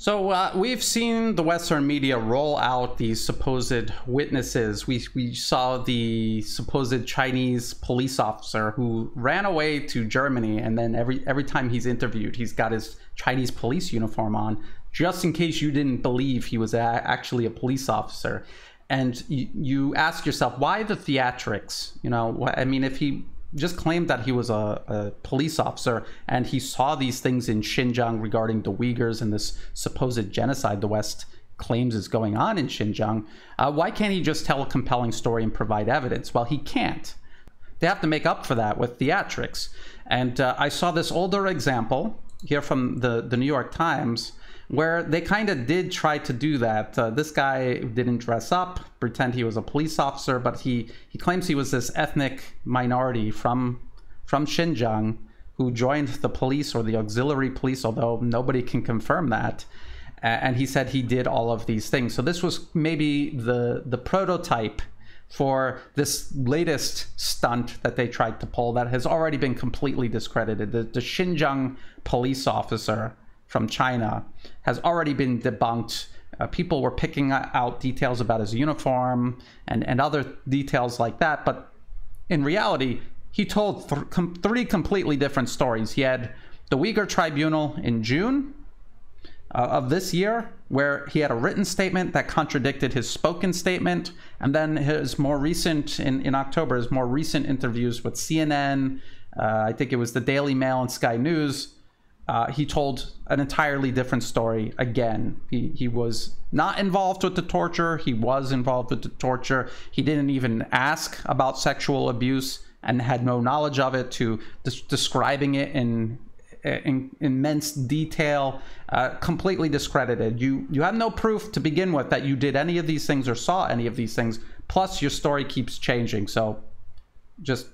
So uh, we've seen the Western media roll out these supposed witnesses. We, we saw the supposed Chinese police officer who ran away to Germany, and then every every time he's interviewed, he's got his Chinese police uniform on, just in case you didn't believe he was a, actually a police officer. And you, you ask yourself, why the theatrics? You know, I mean, if he just claimed that he was a, a, police officer and he saw these things in Xinjiang regarding the Uyghurs and this supposed genocide the West claims is going on in Xinjiang. Uh, why can't he just tell a compelling story and provide evidence? Well, he can't. They have to make up for that with theatrics. And uh, I saw this older example here from the, the New York Times where they kind of did try to do that. Uh, this guy didn't dress up, pretend he was a police officer, but he, he claims he was this ethnic minority from from Xinjiang who joined the police or the auxiliary police, although nobody can confirm that. And he said he did all of these things. So this was maybe the the prototype for this latest stunt that they tried to pull that has already been completely discredited. The, the Xinjiang police officer from China has already been debunked. Uh, people were picking out details about his uniform and, and other details like that. But in reality, he told th- com- three completely different stories. He had the Uyghur Tribunal in June uh, of this year, where he had a written statement that contradicted his spoken statement, and then his more recent, in, in October, his more recent interviews with CNN, uh, I think it was the Daily Mail and Sky News, uh, he told an entirely different story again. He, he was not involved with the torture. He was involved with the torture. He didn't even ask about sexual abuse and had no knowledge of it to des- describing it in, in immense detail, uh, completely discredited. You, you have no proof to begin with that you did any of these things or saw any of these things. Plus, your story keeps changing. So just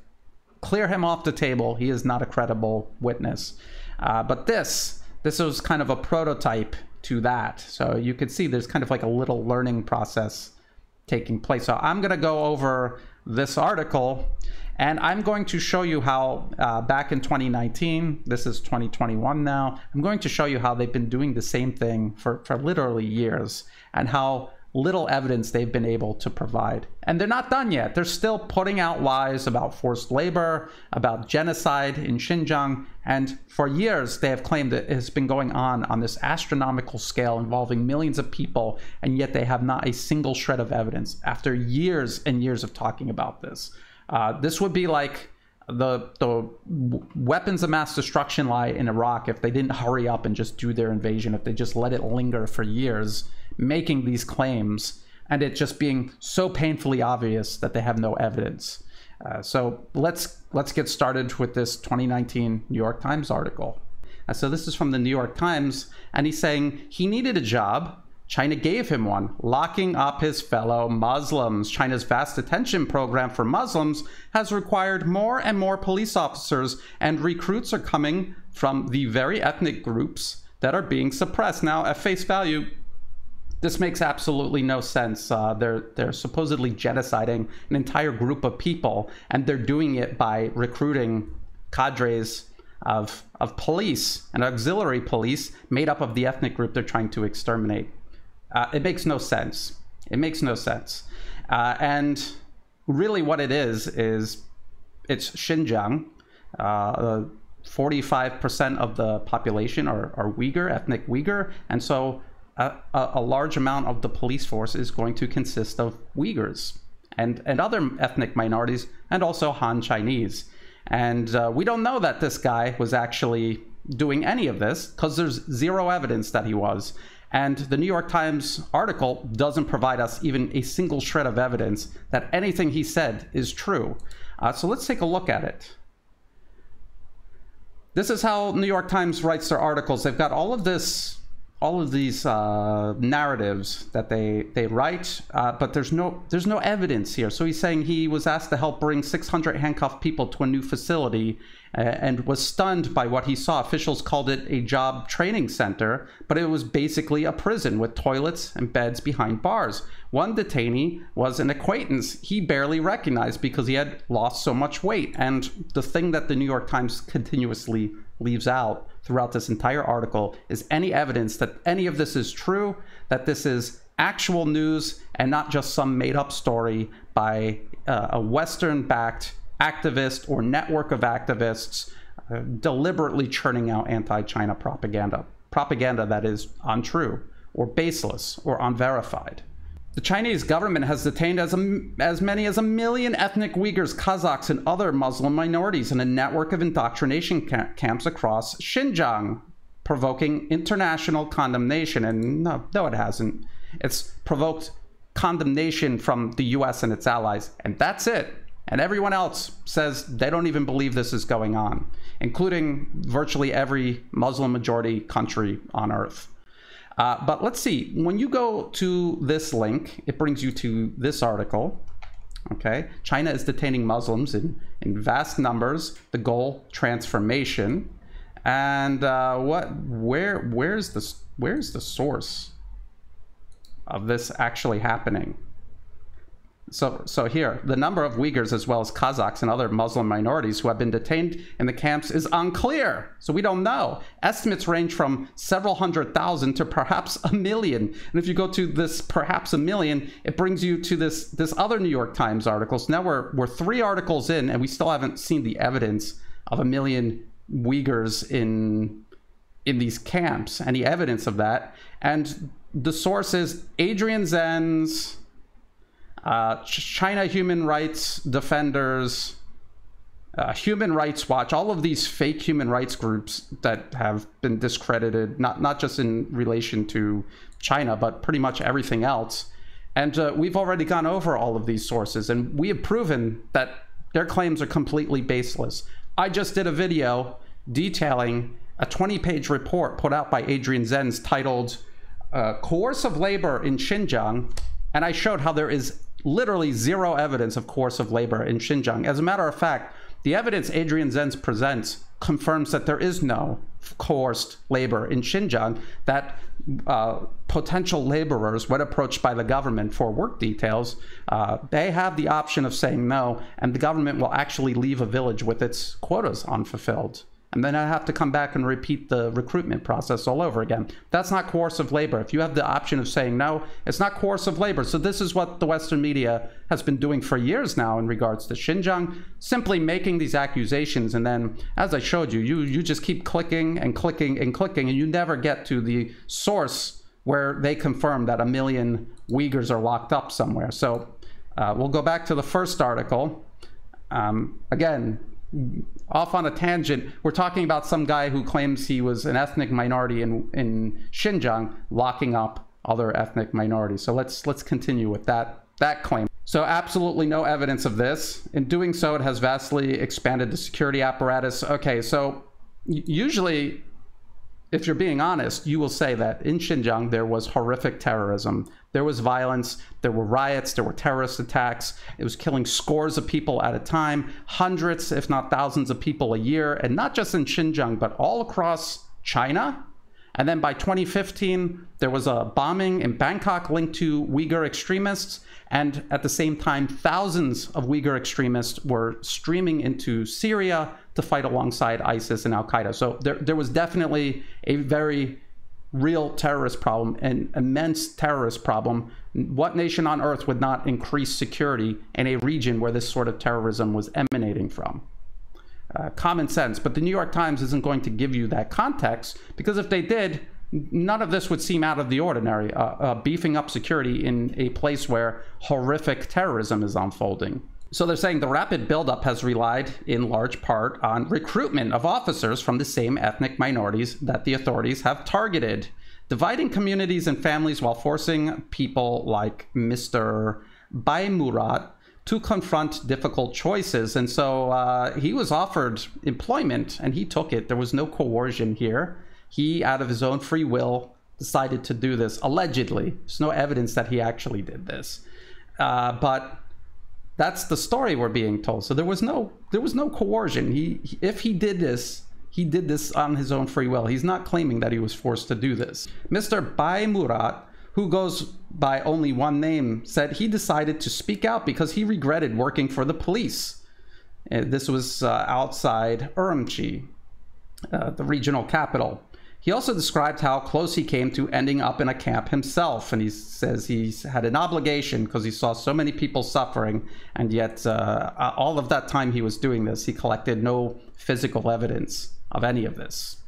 clear him off the table. He is not a credible witness. Uh, but this, this was kind of a prototype to that. So you can see there's kind of like a little learning process taking place. So I'm going to go over this article and I'm going to show you how uh, back in 2019, this is 2021 now, I'm going to show you how they've been doing the same thing for, for literally years and how little evidence they've been able to provide. And they're not done yet. They're still putting out lies about forced labor, about genocide in Xinjiang. And for years, they have claimed that it has been going on on this astronomical scale involving millions of people. And yet they have not a single shred of evidence after years and years of talking about this. Uh, this would be like the the weapons of mass destruction lie in Iraq if they didn't hurry up and just do their invasion, if they just let it linger for years making these claims and it just being so painfully obvious that they have no evidence. Uh, so let's let's get started with this 2019 New York Times article. Uh, so this is from the New York Times, and he's saying he needed a job. China gave him one, locking up his fellow Muslims. China's vast attention program for Muslims has required more and more police officers, and recruits are coming from the very ethnic groups that are being suppressed. Now, at face value, this makes absolutely no sense. Uh, they're they're supposedly genociding an entire group of people, and they're doing it by recruiting cadres of of police and auxiliary police made up of the ethnic group they're trying to exterminate. Uh, it makes no sense. It makes no sense. Uh, and really, what it is is it's Xinjiang. Uh, 45% of the population are, are Uyghur, ethnic Uyghur, and so a, a, large amount of the police force is going to consist of Uyghurs and, and other ethnic minorities, and also Han Chinese. And uh, we don't know that this guy was actually doing any of this because there's zero evidence that he was. And the New York Times article doesn't provide us even a single shred of evidence that anything he said is true. Uh, so let's take a look at it. This is how New York Times writes their articles. They've got all of this all of these uh, narratives that they they write, uh, but there's no there's no evidence here. So he's saying he was asked to help bring 600 handcuffed people to a new facility, uh, and was stunned by what he saw. Officials called it a job training center, but it was basically a prison with toilets and beds behind bars. One detainee was an acquaintance he barely recognized because he had lost so much weight. And the thing that the New York Times continuously leaves out throughout this entire article is any evidence that any of this is true, that this is actual news and not just some made up story by uh, a Western backed activist or network of activists uh, deliberately churning out anti China propaganda. Propaganda that is untrue or baseless or unverified. The Chinese government has detained as, a, as many as a million ethnic Uyghurs, Kazakhs, and other Muslim minorities in a network of indoctrination ca- camps across Xinjiang, provoking international condemnation. And no, no, it hasn't. It's provoked condemnation from the US and its allies, and that's it. And everyone else says they don't even believe this is going on, including virtually every Muslim majority country on earth. Uh, but let's see, when you go to this link, it brings you to this article. Okay, China is detaining Muslims in, in vast numbers. The goal, transformation. And uh, what, where, where's the, where's the source of this actually happening? So, so here, the number of Uyghurs as well as Kazakhs and other Muslim minorities who have been detained in the camps is unclear. So we don't know. Estimates range from several hundred thousand to perhaps a million. And if you go to this perhaps a million, it brings you to this this other New York Times article. So now we're we're three articles in, and we still haven't seen the evidence of a million Uyghurs in in these camps. Any evidence of that? And the source is Adrian Zenz uh, China Human Rights Defenders, uh, Human Rights Watch, all of these fake human rights groups that have been discredited, not, not just in relation to China, but pretty much everything else. And uh, we've already gone over all of these sources, and we have proven that their claims are completely baseless. I just did a video detailing a 20 page report put out by Adrian Zenz titled uh, Coercive Labor in Xinjiang. And I showed how there is literally zero evidence of coercive labor in Xinjiang. As a matter of fact, the evidence Adrian Zenz presents confirms that there is no coerced labor in Xinjiang, that uh, potential laborers, when approached by the government for work details, uh, they have the option of saying no, and the government will actually leave a village with its quotas unfulfilled and then I have to come back and repeat the recruitment process all over again. That's not coercive labor. If you have the option of saying no, it's not coercive labor. So this is what the Western media has been doing for years now in regards to Xinjiang, simply making these accusations, and then, as I showed you, you you just keep clicking and clicking and clicking, and you never get to the source where they confirm that a million Uyghurs are locked up somewhere. So uh, we'll go back to the first article. Um, again, off on a tangent, we're talking about some guy who claims he was an ethnic minority in, in Xinjiang locking up other ethnic minorities. So let's let's continue with that that claim. So absolutely no evidence of this. In doing so, it has vastly expanded the security apparatus. Okay, so usually if you're being honest, you will say that in Xinjiang there was horrific terrorism. There was violence, there were riots, there were terrorist attacks. It was killing scores of people at a time, hundreds, if not thousands of people a year, and not just in Xinjiang, but all across China. And then by 2015, there was a bombing in Bangkok linked to Uyghur extremists. And at the same time, thousands of Uyghur extremists were streaming into Syria to fight alongside ISIS and Al Qaeda. So there, there was definitely a very real terrorist problem, an immense terrorist problem. What nation on earth would not increase security in a region where this sort of terrorism was emanating from? Uh, common sense. But the New York Times isn't going to give you that context because if they did, none of this would seem out of the ordinary. Uh, uh, beefing up security in a place where horrific terrorism is unfolding. So they're saying the rapid buildup has relied in large part on recruitment of officers from the same ethnic minorities that the authorities have targeted, dividing communities and families while forcing people like Mr. Baimurat to confront difficult choices. And so uh, he was offered employment and he took it. There was no coercion here. He, out of his own free will, decided to do this, allegedly. There's no evidence that he actually did this. Uh, but that's the story we're being told. So there was no there was no coercion. He if he did this, he did this on his own free will. He's not claiming that he was forced to do this. Mr. Baimurat, who goes by only one name, said he decided to speak out because he regretted working for the police. Uh, this was uh, outside Urumqi. uh, the regional capital. He also described how close he came to ending up in a camp himself. And he says he's had an obligation because he saw so many people suffering. And yet, uh, all of that time he was doing this, he collected no physical evidence of any of this.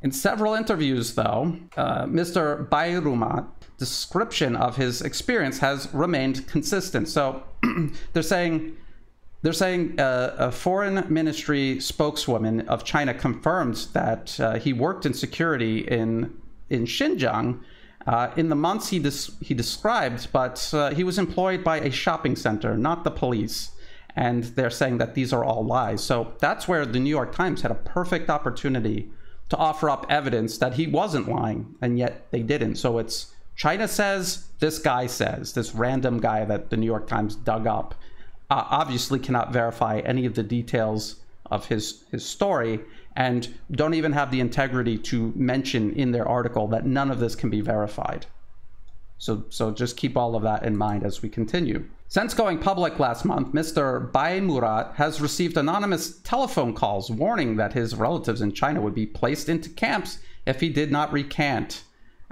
In several interviews, though, uh, Mr. Baimurat description of his experience has remained consistent. So they're saying they're saying uh, a foreign ministry spokeswoman of China confirmed that uh, he worked in security in in Xinjiang uh, in the months he he described, but uh, he was employed by a shopping center, not the police. And they're saying that these are all lies. So that's where the New York Times had a perfect opportunity to offer up evidence that he wasn't lying, and yet they didn't. So it's China says, this guy says, this random guy that the New York Times dug up, uh, obviously cannot verify any of the details of his his story and don't even have the integrity to mention in their article that none of this can be verified. So, so just keep all of that in mind as we continue. Since going public last month, Mr. Baimurat has received anonymous telephone calls warning that his relatives in China would be placed into camps if he did not recant.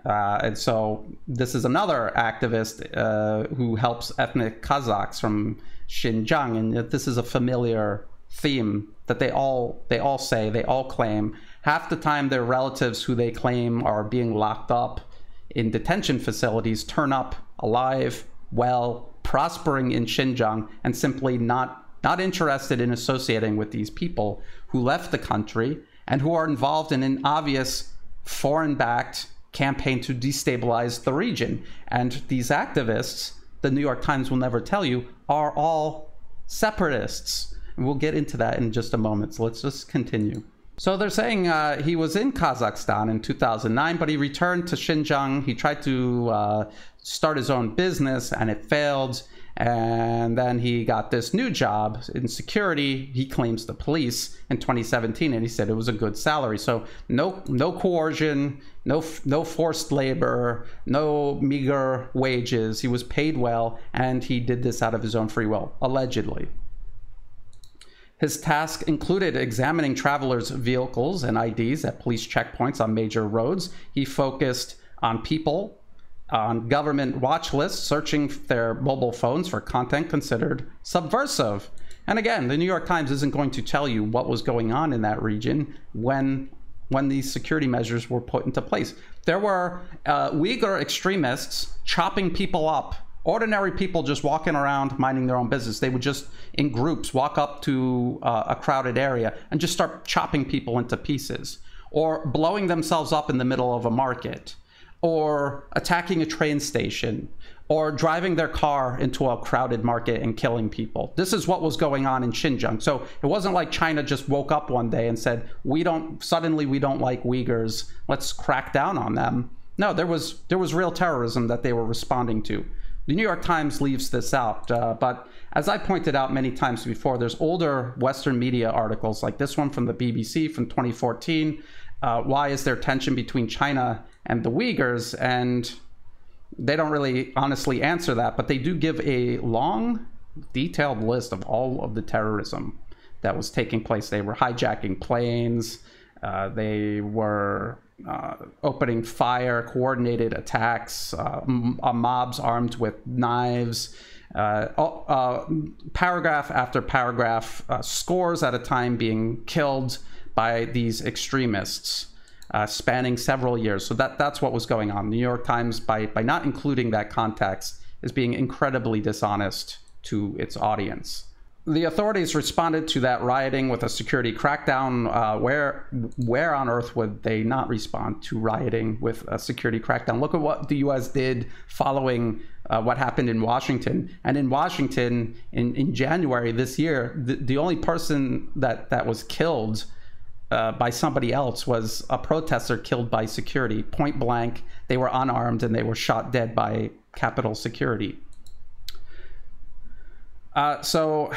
Uh, and so this is another activist uh, who helps ethnic Kazakhs from Xinjiang, and this is a familiar theme that they all they all say they all claim. Half the time, their relatives who they claim are being locked up in detention facilities turn up alive, well, prospering in Xinjiang, and simply not not interested in associating with these people who left the country and who are involved in an obvious foreign-backed campaign to destabilize the region. And these activists, the New York Times will never tell you, are all separatists. And we'll get into that in just a moment. So let's just continue. So they're saying uh, he was in Kazakhstan in 2009, but he returned to Xinjiang. He tried to uh, start his own business and it failed. And then he got this new job in security. He claims the police in 2017, and he said it was a good salary. So no, no coercion, no, no forced labor, no meager wages. He was paid well, and he did this out of his own free will, allegedly. His task included examining travelers' vehicles and IDs at police checkpoints on major roads. He focused on people on government watch lists, searching their mobile phones for content considered subversive. And again, the New York Times isn't going to tell you what was going on in that region when when these security measures were put into place. There were uh, Uyghur extremists chopping people up. Ordinary people just walking around minding their own business. They would just, in groups, walk up to uh, a crowded area and just start chopping people into pieces or blowing themselves up in the middle of a market or attacking a train station or driving their car into a crowded market and killing people. This is what was going on in Xinjiang. So it wasn't like China just woke up one day and said, "We don't suddenly we don't like Uyghurs. Let's crack down on them." No, there was there was real terrorism that they were responding to. The New York Times leaves this out, uh, but as I pointed out many times before, there's older Western media articles like this one from the BBC from 2014. Uh, why is there tension between China and the Uyghurs, and they don't really honestly answer that, but they do give a long, detailed list of all of the terrorism that was taking place. They were hijacking planes, uh, they were uh, opening fire, coordinated attacks, uh, mobs armed with knives. Uh, uh, paragraph after paragraph, uh, scores at a time being killed by these extremists uh, spanning several years. So that that's what was going on. The New York Times, by by not including that context, is being incredibly dishonest to its audience. The authorities responded to that rioting with a security crackdown. Uh, where where on earth would they not respond to rioting with a security crackdown? Look at what the U.S. did following uh, what happened in Washington. And in Washington, in, in January this year, the, the only person that that was killed uh, by somebody else was a protester killed by security, point blank. They were unarmed and they were shot dead by Capitol security. Uh, so,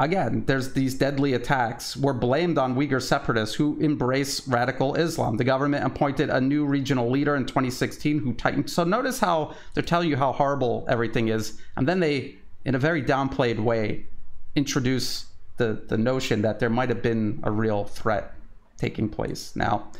again, there's these deadly attacks were blamed on Uyghur separatists who embrace radical Islam. The government appointed a new regional leader in 2016 who tightened. So notice how they're telling you how horrible everything is, and then they, in a very downplayed way, introduce the, the notion that there might have been a real threat taking place. Now,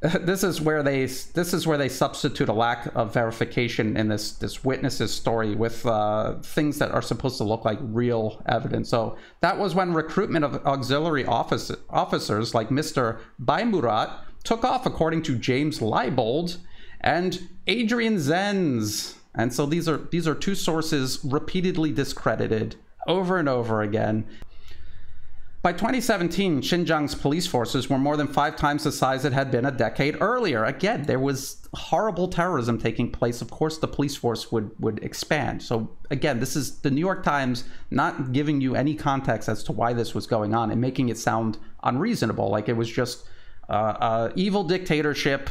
this is where they this is where they substitute a lack of verification in this this witness's story with uh, things that are supposed to look like real evidence. So that was when recruitment of auxiliary office, officers like Mr. Baimurat took off, according to James Leibold and Adrian Zenz. And so these are these are two sources repeatedly discredited over and over again. By 2017, Xinjiang's police forces were more than five times the size it had been a decade earlier. Again, there was horrible terrorism taking place. Of course, the police force would, would expand. So, again, this is the New York Times not giving you any context as to why this was going on and making it sound unreasonable, like it was just uh, uh, evil dictatorship,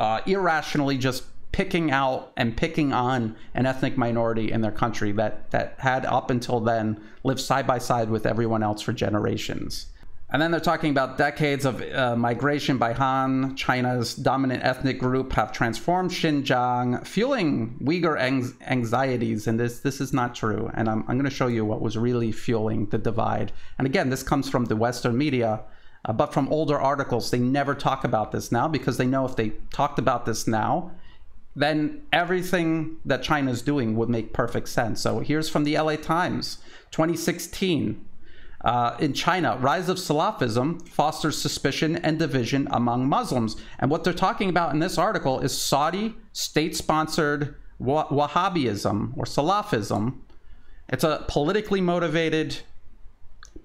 uh, irrationally just picking out and picking on an ethnic minority in their country that that had up until then lived side by side with everyone else for generations. And then they're talking about decades of uh, migration by Han, China's dominant ethnic group, have transformed Xinjiang, fueling Uyghur anxieties. And this this is not true. And I'm, I'm going to show you what was really fueling the divide. And again, this comes from the Western media, uh, but from older articles. They never talk about this now because they know if they talked about this now, then everything that China is doing would make perfect sense. So here's from the LA Times 2016. Uh, in China, rise of Salafism fosters suspicion and division among Muslims. And what they're talking about in this article is Saudi state sponsored Wahhabism or Salafism. It's a politically motivated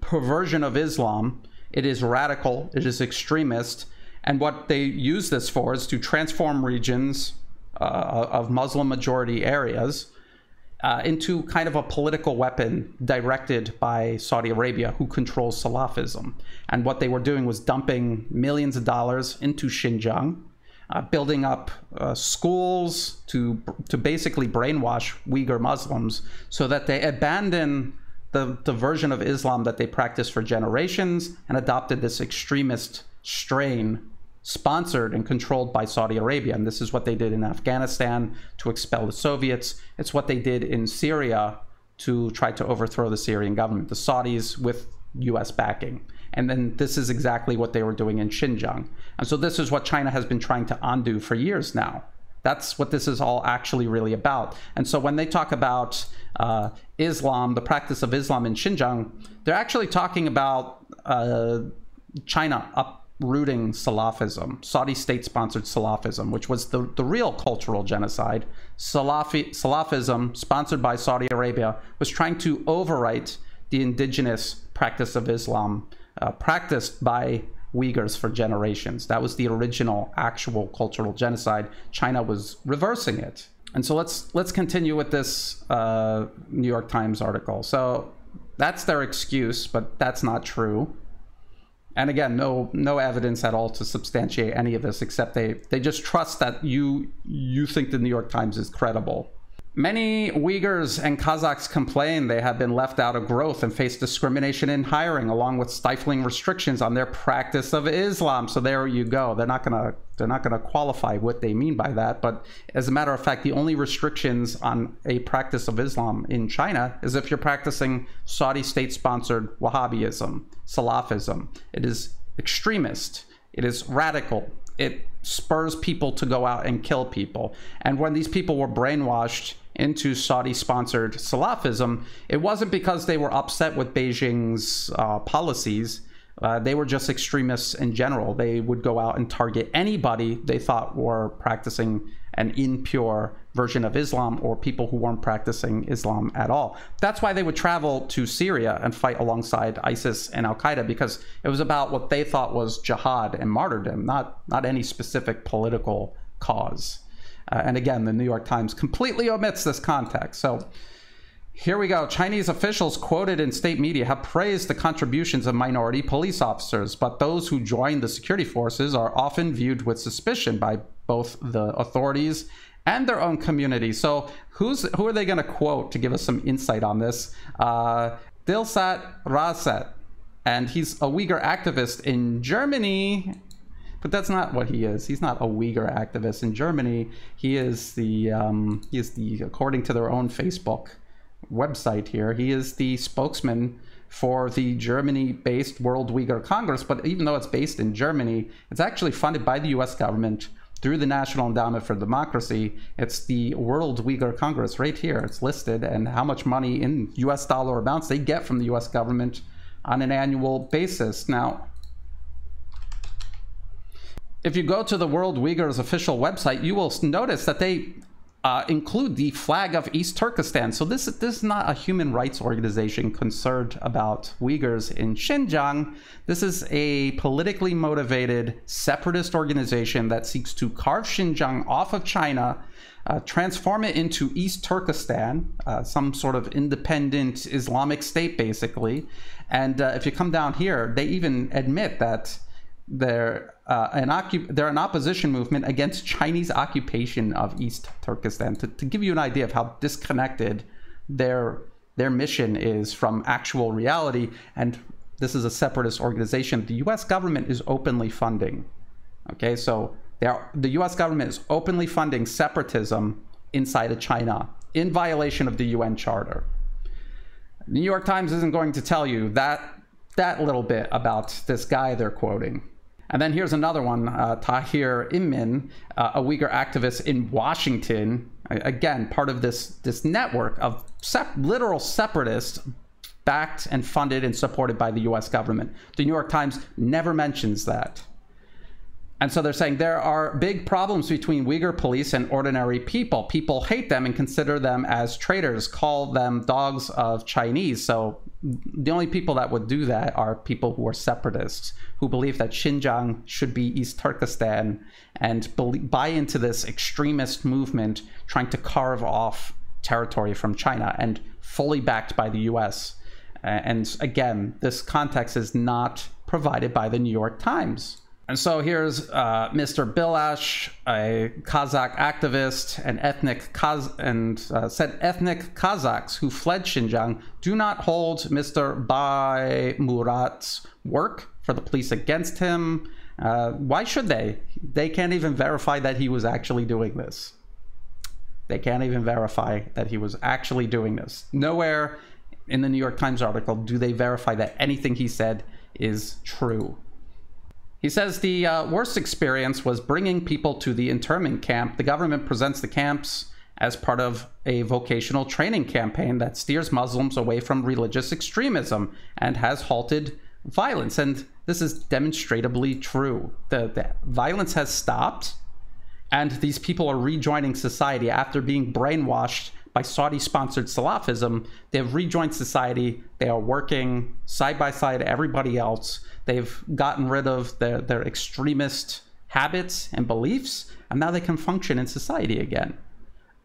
perversion of Islam. It is radical, it is extremist. And what they use this for is to transform regions of Muslim majority areas uh, into kind of a political weapon directed by Saudi Arabia, who controls Salafism. And what they were doing was dumping millions of dollars into Xinjiang, uh, building up uh, schools to to basically brainwash Uyghur Muslims so that they abandon the, the version of Islam that they practiced for generations and adopted this extremist strain sponsored and controlled by Saudi Arabia. And this is what they did in Afghanistan to expel the Soviets. It's what they did in Syria to try to overthrow the Syrian government, the Saudis with US backing. And then this is exactly what they were doing in Xinjiang. And so this is what China has been trying to undo for years now. That's what this is all actually really about. And so when they talk about uh, Islam, the practice of Islam in Xinjiang, they're actually talking about uh, China up rooting Salafism, Saudi state sponsored Salafism, which was the, the real cultural genocide. Salafi, Salafism, sponsored by Saudi Arabia, was trying to overwrite the indigenous practice of Islam uh, practiced by Uyghurs for generations. That was the original actual cultural genocide. China was reversing it. And so let's let's continue with this uh, New York Times article. So that's their excuse, but that's not true and again no no evidence at all to substantiate any of this except they they just trust that you you think the new york times is credible Many Uyghurs and Kazakhs complain they have been left out of growth and face discrimination in hiring, along with stifling restrictions on their practice of Islam. So there you go. They're not gonna they're not gonna qualify what they mean by that. But as a matter of fact, the only restrictions on a practice of Islam in China is if you're practicing Saudi state-sponsored Wahhabism, Salafism. It is extremist. It is radical. It spurs people to go out and kill people. And when these people were brainwashed into Saudi sponsored Salafism, it wasn't because they were upset with Beijing's uh, policies. Uh, they were just extremists in general. They would go out and target anybody they thought were practicing an impure version of Islam or people who weren't practicing Islam at all. That's why they would travel to Syria and fight alongside ISIS and Al Qaeda because it was about what they thought was jihad and martyrdom, not, not any specific political cause. Uh, and again, the New York Times completely omits this context. So here we go. Chinese officials quoted in state media have praised the contributions of minority police officers, but those who join the security forces are often viewed with suspicion by both the authorities and their own community. So who's who are they going to quote to give us some insight on this? Uh, Dilxat Raxit, and he's a Uyghur activist in Germany but that's not what he is. He's not a Uyghur activist in Germany. He is the um, he is the according to their own Facebook website here. He is the spokesman for the Germany based World Uyghur Congress. But even though it's based in Germany, it's actually funded by the US government through the National Endowment for Democracy. It's the World Uyghur Congress right here. It's listed and how much money in US dollar amounts they get from the US government on an annual basis. Now, if you go to the World Uyghurs official website, you will notice that they uh, include the flag of East Turkestan. So this, this is not a human rights organization concerned about Uyghurs in Xinjiang. This is a politically motivated separatist organization that seeks to carve Xinjiang off of China, uh, transform it into East Turkestan, uh, some sort of independent Islamic state, basically. And uh, if you come down here, they even admit that they're uh, an occup- they're an opposition movement against Chinese occupation of East Turkestan. To, to give you an idea of how disconnected their their mission is from actual reality, and this is a separatist organization. The U.S. government is openly funding. Okay, so the U.S. government is openly funding separatism inside of China in violation of the UN Charter. The New York Times isn't going to tell you that that little bit about this guy they're quoting. And then here's another one uh, Tahir Imin, uh, a Uyghur activist in Washington, again, part of this, this network of sep- literal separatists backed and funded and supported by the US government. The New York Times never mentions that. And so they're saying there are big problems between Uyghur police and ordinary people. People hate them and consider them as traitors, call them dogs of Chinese. So the only people that would do that are people who are separatists, who believe that Xinjiang should be East Turkestan and buy into this extremist movement trying to carve off territory from China and fully backed by the US. And again, this context is not provided by the New York Times. And so here's uh, Mr. Bilash, a Kazakh activist and ethnic Kaz- and uh, said ethnic Kazakhs who fled Xinjiang do not hold Mr. Baimurat's work for the police against him. Uh, why should they? They can't even verify that he was actually doing this. They can't even verify that he was actually doing this. Nowhere in the New York Times article do they verify that anything he said is true. He says the uh, worst experience was bringing people to the internment camp. The government presents the camps as part of a vocational training campaign that steers Muslims away from religious extremism and has halted violence. And this is demonstrably true. The, the violence has stopped, and these people are rejoining society after being brainwashed by Saudi sponsored Salafism. They have rejoined society. They are working side by side everybody else. They've gotten rid of their, their extremist habits and beliefs, and now they can function in society again.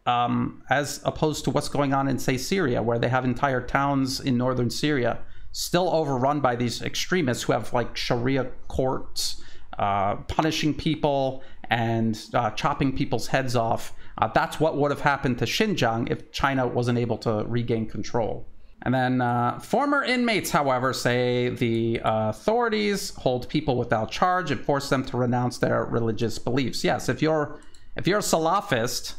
Um, as opposed to what's going on in, say, Syria, where they have entire towns in northern Syria still overrun by these extremists who have like Sharia courts uh, punishing people and uh, chopping people's heads off. Uh, that's what would have happened to Xinjiang if China wasn't able to regain control. And then uh, former inmates, however, say the uh, authorities hold people without charge and force them to renounce their religious beliefs. Yes, if you're if you're a Salafist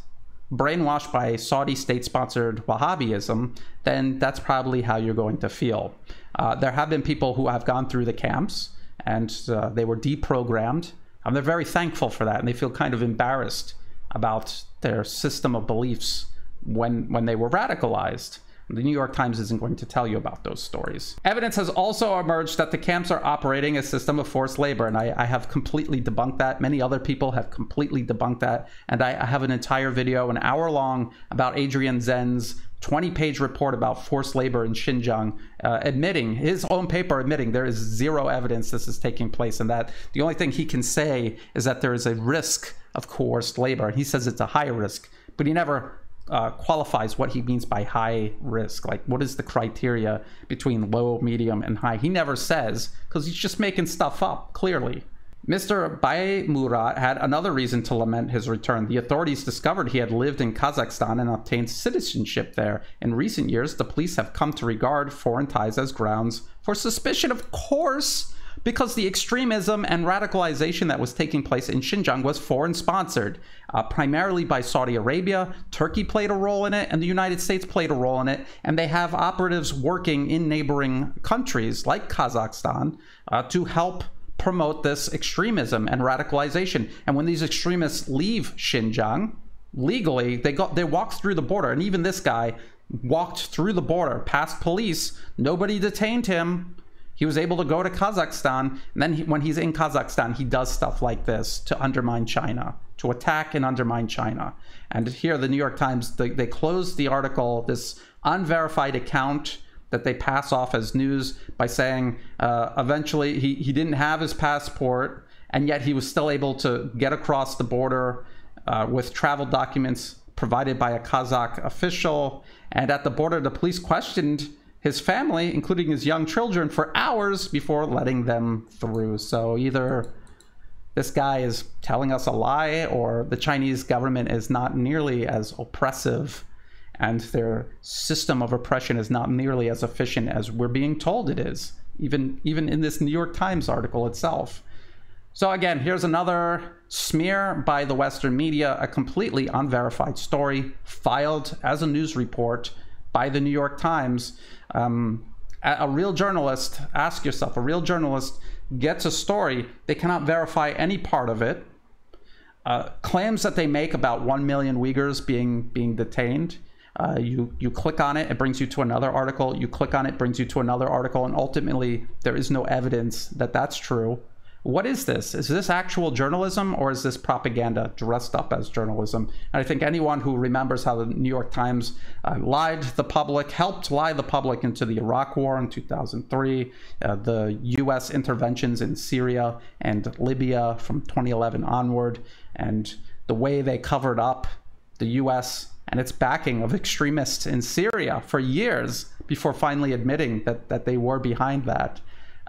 brainwashed by Saudi state-sponsored Wahhabism, then that's probably how you're going to feel. Uh, there have been people who have gone through the camps and uh, they were deprogrammed, and they're very thankful for that, and they feel kind of embarrassed about their system of beliefs when when they were radicalized. The New York Times isn't going to tell you about those stories. Evidence has also emerged that the camps are operating a system of forced labor, and I, I have completely debunked that. Many other people have completely debunked that, and I, I have an entire video, an hour long, about Adrian Zenz 20 page report about forced labor in Xinjiang, uh, admitting his own paper admitting there is zero evidence this is taking place, and that the only thing he can say is that there is a risk of coerced labor. He says it's a high risk, but he never uh, qualifies what he means by high risk. Like, what is the criteria between low, medium, and high? He never says because he's just making stuff up, clearly. Mr. Baimurat had another reason to lament his return. The authorities discovered he had lived in Kazakhstan and obtained citizenship there. In recent years, the police have come to regard foreign ties as grounds for suspicion. Of course, because the extremism and radicalization that was taking place in Xinjiang was foreign sponsored, uh, primarily by Saudi Arabia. Turkey played a role in it, and the United States played a role in it. And they have operatives working in neighboring countries like Kazakhstan uh, to help promote this extremism and radicalization. And when these extremists leave Xinjiang legally, they got they walk through the border, and even this guy walked through the border past police. Nobody detained him. He was able to go to Kazakhstan. And then he, when he's in Kazakhstan, he does stuff like this to undermine China, to attack and undermine China. And here, the New York Times, they, they closed the article, this unverified account that they pass off as news by saying uh, eventually he, he didn't have his passport and yet he was still able to get across the border uh, with travel documents provided by a Kazakh official. And at the border, the police questioned his family, including his young children, for hours before letting them through. So either this guy is telling us a lie or the Chinese government is not nearly as oppressive and their system of oppression is not nearly as efficient as we're being told it is, even, even in this New York Times article itself. So again, here's another smear by the Western media, a completely unverified story filed as a news report by the New York Times. Um, a, real journalist, ask yourself, a real journalist gets a story, they cannot verify any part of it. Uh, claims that they make about 1 million Uyghurs being, being detained. Uh, you, you click on it, it brings you to another article. You click on it, brings you to another article. And ultimately, there is no evidence that that's true. What is this? Is this actual journalism or is this propaganda dressed up as journalism? And I think anyone who remembers how the New York Times uh, lied the public, helped lie the public into the Iraq War in 2003, uh, the US interventions in Syria and Libya from 2011 onward, and the way they covered up the US and its backing of extremists in Syria for years before finally admitting that, that they were behind that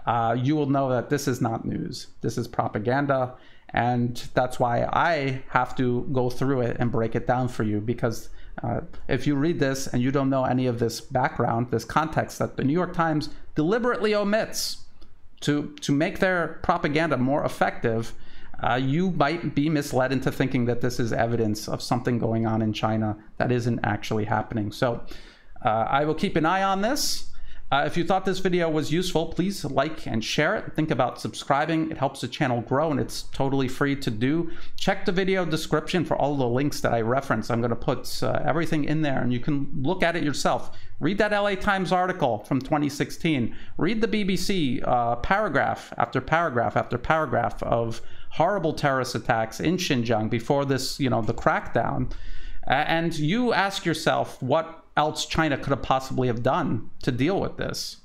uh, you will know that this is not news. This is propaganda. And that's why I have to go through it and break it down for you because uh, if you read this and you don't know any of this background, this context that the New York Times deliberately omits to, to make their propaganda more effective, uh, you might be misled into thinking that this is evidence of something going on in China that isn't actually happening. So uh, I will keep an eye on this. Uh, if you thought this video was useful, please like and share it. Think about subscribing. It helps the channel grow and it's totally free to do. Check the video description for all the links that I reference. I'm going to put uh, everything in there and you can look at it yourself. Read that LA Times article from 2016. Read the BBC uh, paragraph after paragraph after paragraph of horrible terrorist attacks in Xinjiang before this, you know, the crackdown. and you ask yourself what else China could have possibly have done to deal with this.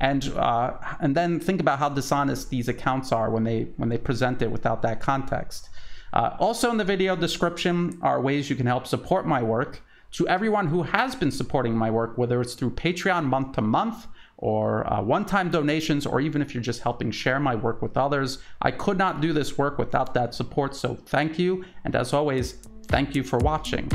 And uh, and then think about how dishonest these accounts are when they when they present it without that context. Uh, also in the video description are ways you can help support my work. To everyone who has been supporting my work, whether it's through Patreon month to month or uh, one-time donations, or even if you're just helping share my work with others, I could not do this work without that support. So thank you. And as always, thank you for watching.